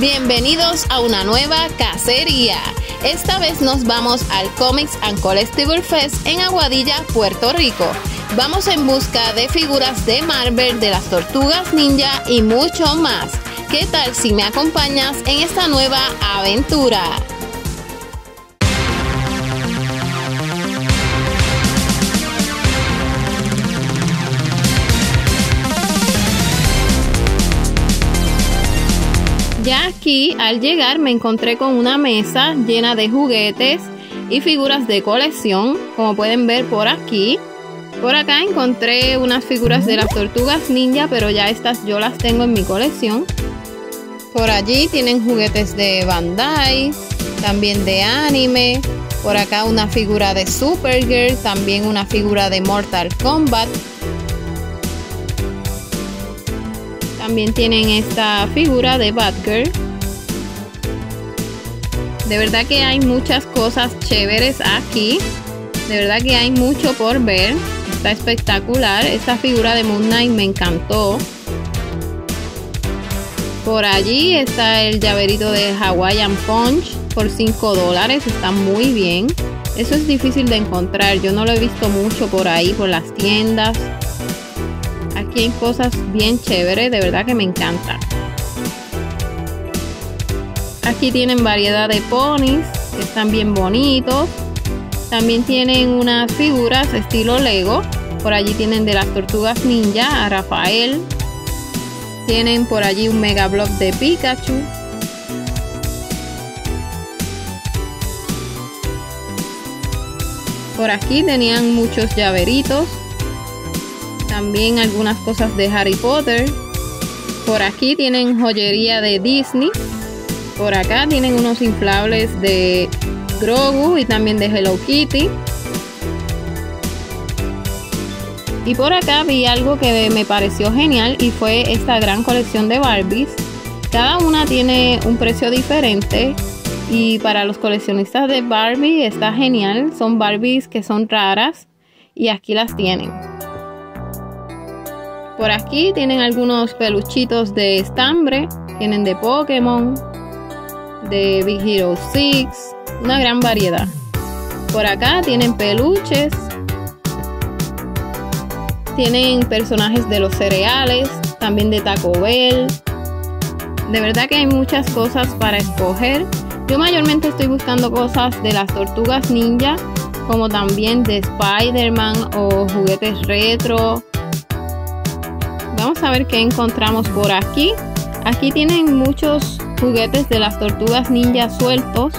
Bienvenidos a una nueva cacería. Esta vez nos vamos al Comics and Collectible Fest en Aguadilla, Puerto Rico. Vamos en busca de figuras de Marvel, de las tortugas ninja y mucho más. ¿Qué tal si me acompañas en esta nueva aventura? Ya aquí al llegar me encontré con una mesa llena de juguetes y figuras de colección, como pueden ver por aquí. Por acá encontré unas figuras de las tortugas ninja, pero ya estas yo las tengo en mi colección. Por allí tienen juguetes de Bandai, también de anime. Por acá una figura de Supergirl, también una figura de Mortal Kombat. También tienen esta figura de Batgirl. De verdad que hay muchas cosas chéveres aquí. De verdad que hay mucho por ver. Está espectacular. Esta figura de Moon Knight me encantó. Por allí está el llaverito de Hawaiian Punch por 5 dólares. Está muy bien. Eso es difícil de encontrar. Yo no lo he visto mucho por ahí, por las tiendas hay cosas bien chéveres, de verdad que me encanta. Aquí tienen variedad de ponis, que están bien bonitos. También tienen unas figuras estilo Lego. Por allí tienen de las tortugas ninja a Rafael. Tienen por allí un mega block de Pikachu. Por aquí tenían muchos llaveritos también algunas cosas de Harry Potter. Por aquí tienen joyería de Disney. Por acá tienen unos inflables de Grogu y también de Hello Kitty. Y por acá vi algo que me pareció genial y fue esta gran colección de Barbies. Cada una tiene un precio diferente y para los coleccionistas de Barbie está genial. Son Barbies que son raras y aquí las tienen. Por aquí tienen algunos peluchitos de estambre, tienen de Pokémon, de Big Hero 6, una gran variedad. Por acá tienen peluches, tienen personajes de los cereales, también de Taco Bell. De verdad que hay muchas cosas para escoger. Yo mayormente estoy buscando cosas de las tortugas ninja, como también de Spider-Man o juguetes retro Vamos a ver qué encontramos por aquí. Aquí tienen muchos juguetes de las tortugas ninja sueltos.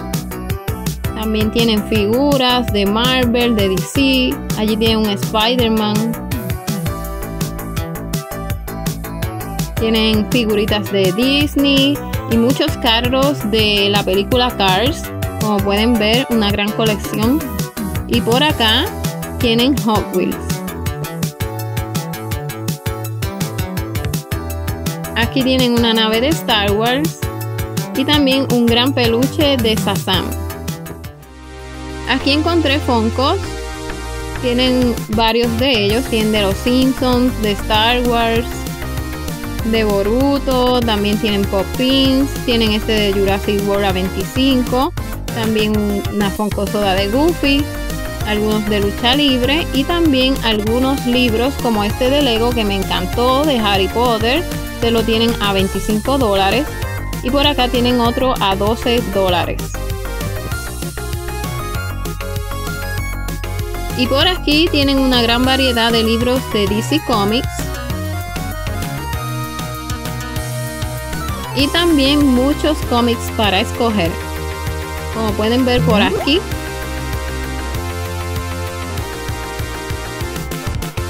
También tienen figuras de Marvel, de DC. Allí tienen un Spider-Man. Tienen figuritas de Disney y muchos carros de la película Cars. Como pueden ver, una gran colección. Y por acá tienen Hot Wheels. Aquí tienen una nave de Star Wars y también un gran peluche de Sasam. Aquí encontré Funkos. Tienen varios de ellos. Tienen de los Simpsons, de Star Wars, de Boruto. También tienen Pop Pins. Tienen este de Jurassic World a 25. También una Funko Soda de Goofy. Algunos de lucha libre. Y también algunos libros como este de Lego que me encantó de Harry Potter te lo tienen a 25 dólares y por acá tienen otro a 12 dólares. Y por aquí tienen una gran variedad de libros de DC Comics. Y también muchos cómics para escoger. Como pueden ver por aquí,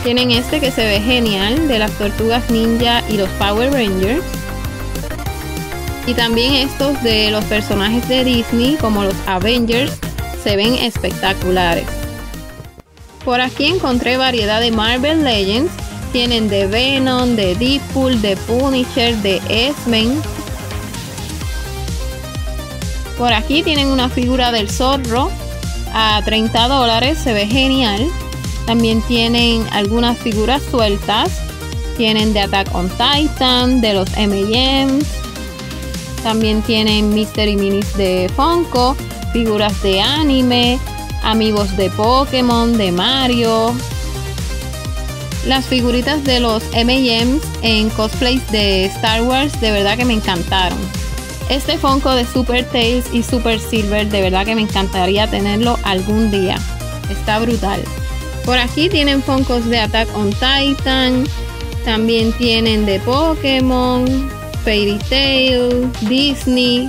Tienen este que se ve genial de las tortugas ninja y los Power Rangers. Y también estos de los personajes de Disney como los Avengers se ven espectaculares. Por aquí encontré variedad de Marvel Legends. Tienen de Venom, de Deadpool, de Punisher, de X-Men. Por aquí tienen una figura del zorro a 30 dólares, se ve genial. También tienen algunas figuras sueltas. Tienen de Attack on Titan, de los M&M's. También tienen Mystery Minis de Funko, figuras de anime, amigos de Pokémon, de Mario. Las figuritas de los M&M's en cosplays de Star Wars de verdad que me encantaron. Este Funko de Super Tails y Super Silver de verdad que me encantaría tenerlo algún día. Está brutal. Por aquí tienen Funkos de Attack on Titan. También tienen de Pokémon, Fairy Tail, Disney,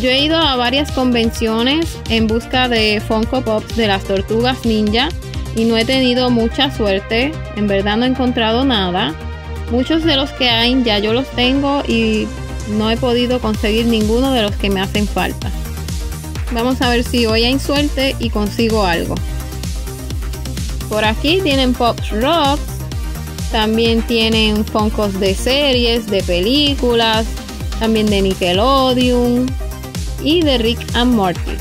yo he ido a varias convenciones en busca de Funko Pops de las tortugas ninja y no he tenido mucha suerte. En verdad no he encontrado nada. Muchos de los que hay ya yo los tengo y no he podido conseguir ninguno de los que me hacen falta. Vamos a ver si hoy hay suerte y consigo algo. Por aquí tienen Pops Rocks. También tienen Funkos de series, de películas. También de Nickelodeon y de Rick and Morty.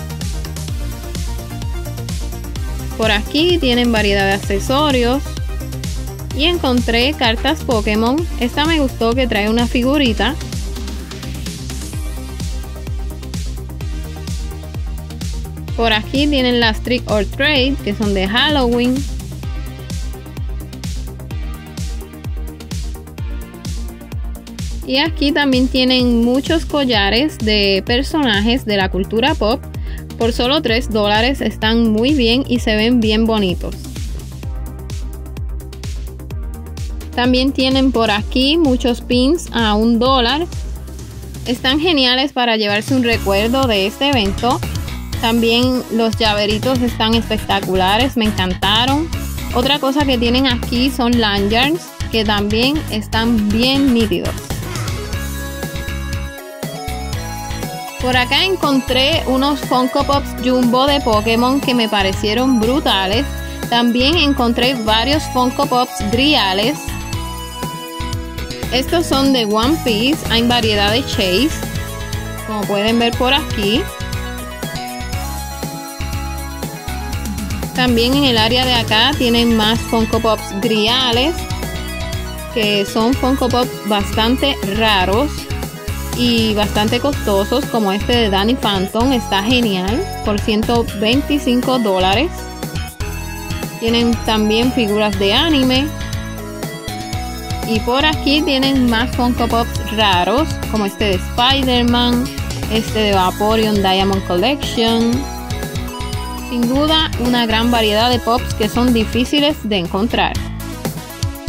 Por aquí tienen variedad de accesorios. Y encontré cartas Pokémon. Esta me gustó que trae una figurita. Por aquí tienen las Trick or Trade que son de Halloween. Y aquí también tienen muchos collares de personajes de la cultura pop. Por solo 3 dólares están muy bien y se ven bien bonitos. También tienen por aquí muchos pins a un dólar. Están geniales para llevarse un recuerdo de este evento. También los llaveritos están espectaculares, me encantaron. Otra cosa que tienen aquí son lanyards que también están bien nítidos. Por acá encontré unos Funko Pops Jumbo de Pokémon que me parecieron brutales. También encontré varios Funko Pops Griales. Estos son de One Piece, hay variedad de Chase, como pueden ver por aquí. También en el área de acá tienen más Funko Pops Griales, que son Funko Pops bastante raros y bastante costosos como este de Danny Phantom está genial por 125 dólares. Tienen también figuras de anime. Y por aquí tienen más Funko Pops raros como este de Spider-Man este de Vaporeon Diamond Collection. Sin duda una gran variedad de pops que son difíciles de encontrar.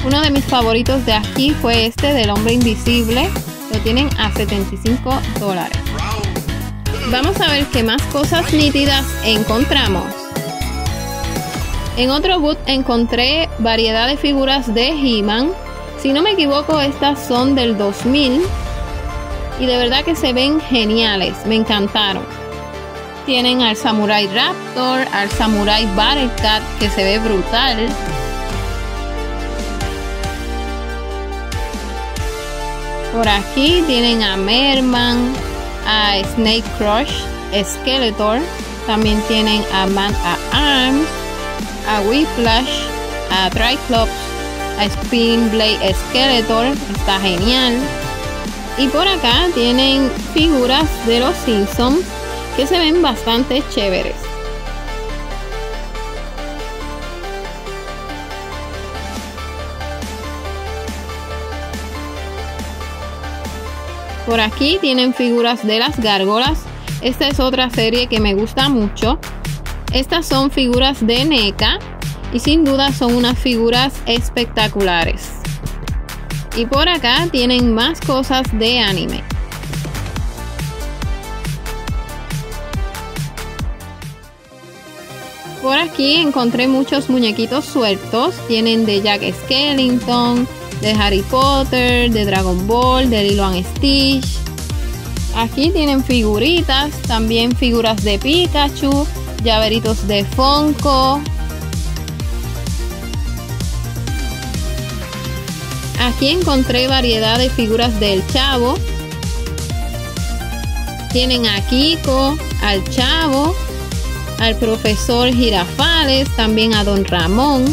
Uno de mis favoritos de aquí fue este del hombre invisible lo tienen a 75 dólares. Vamos a ver qué más cosas nítidas encontramos. En otro boot encontré variedad de figuras de He-Man. Si no me equivoco, estas son del 2000. Y de verdad que se ven geniales, me encantaron. Tienen al Samurai Raptor, al Samurai Cat que se ve brutal. Por aquí tienen a Merman, a Snake Crush, Skeletor. También tienen a Man a Arms, a Whiplash, a Triclops, a Spin Blade Skeletor. Está genial. Y por acá tienen figuras de los Simpsons que se ven bastante chéveres. Por aquí tienen figuras de las gárgolas. Esta es otra serie que me gusta mucho. Estas son figuras de NECA y sin duda son unas figuras espectaculares. Y por acá tienen más cosas de anime. Por aquí encontré muchos muñequitos sueltos. Tienen de Jack Skellington, de Harry Potter, de Dragon Ball, de Lilo and Stitch. Aquí tienen figuritas, también figuras de Pikachu, llaveritos de Funko. Aquí encontré variedad de figuras del Chavo. Tienen a Kiko, al Chavo, al profesor Girafales, también a Don Ramón.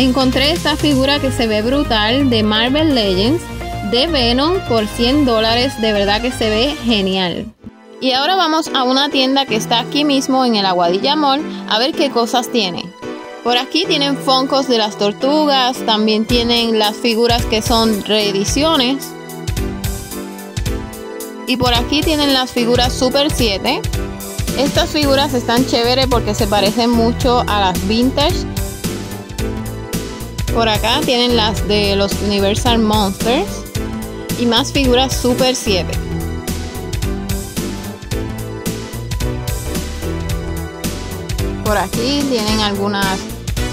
Encontré esta figura que se ve brutal de Marvel Legends de Venom por 100 dólares. De verdad que se ve genial. Y ahora vamos a una tienda que está aquí mismo en el Aguadilla Mall a ver qué cosas tiene. Por aquí tienen foncos de las tortugas, también tienen las figuras que son reediciones. Y por aquí tienen las figuras Super 7. Estas figuras están chéveres porque se parecen mucho a las vintage. Por acá tienen las de los Universal Monsters y más figuras Super 7. Por aquí tienen algunas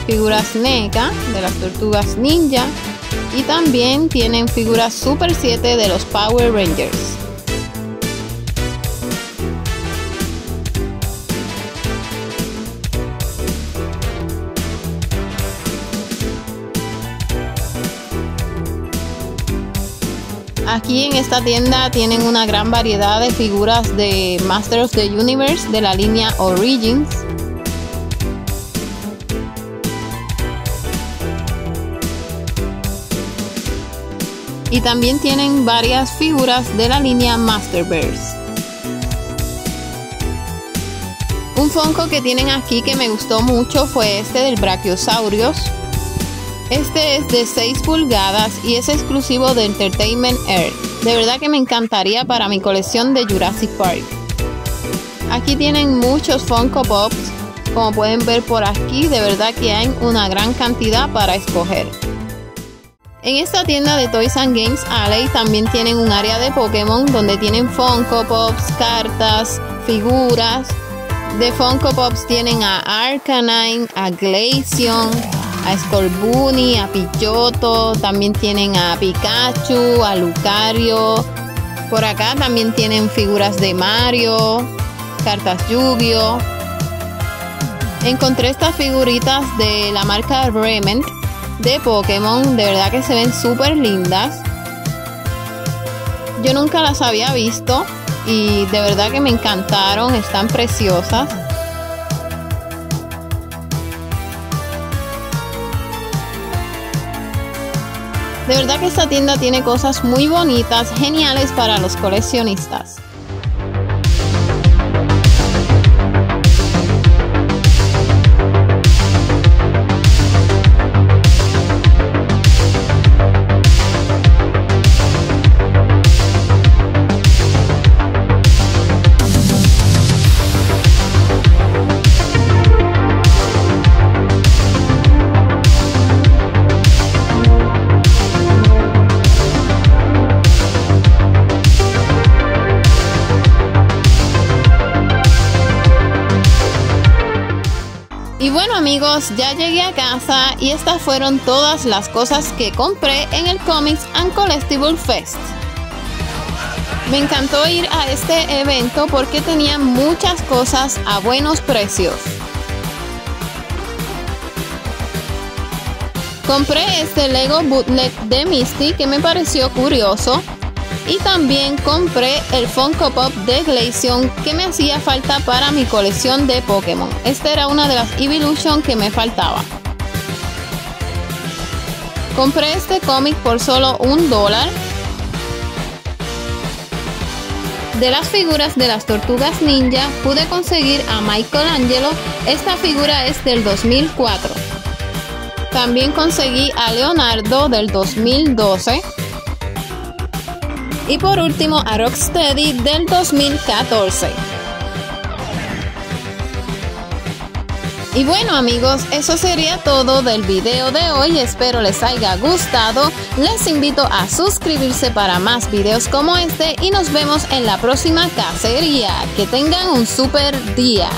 figuras NECA de las tortugas ninja y también tienen figuras Super 7 de los Power Rangers. Aquí en esta tienda tienen una gran variedad de figuras de Masters of the Universe de la línea Origins. Y también tienen varias figuras de la línea Masterverse. Un Funko que tienen aquí que me gustó mucho fue este del Brachiosaurus este es de 6 pulgadas y es exclusivo de Entertainment Air. De verdad que me encantaría para mi colección de Jurassic Park. Aquí tienen muchos Funko Pops. Como pueden ver por aquí, de verdad que hay una gran cantidad para escoger. En esta tienda de Toys and Games Alley también tienen un área de Pokémon donde tienen Funko Pops, cartas, figuras. De Funko Pops tienen a Arcanine, a Glaceon, a Scorbunny, a Pichoto, también tienen a Pikachu, a Lucario. Por acá también tienen figuras de Mario, cartas Yu-Gi-Oh! Encontré estas figuritas de la marca Remnant de Pokémon, de verdad que se ven súper lindas. Yo nunca las había visto y de verdad que me encantaron, están preciosas. De verdad que esta tienda tiene cosas muy bonitas, geniales para los coleccionistas. Bueno amigos, ya llegué a casa y estas fueron todas las cosas que compré en el Comics and Collectible Fest. Me encantó ir a este evento porque tenía muchas cosas a buenos precios. Compré este Lego Bootleg de Misty que me pareció curioso y también compré el Funko Pop de Glaceon que me hacía falta para mi colección de Pokémon. Esta era una de las Evolution que me faltaba. Compré este cómic por solo un dólar. De las figuras de las tortugas ninja pude conseguir a Michelangelo. Esta figura es del 2004. También conseguí a Leonardo del 2012 y por último a Rocksteady del 2014. Y bueno amigos, eso sería todo del video de hoy, espero les haya gustado, les invito a suscribirse para más videos como este y nos vemos en la próxima cacería, que tengan un super día.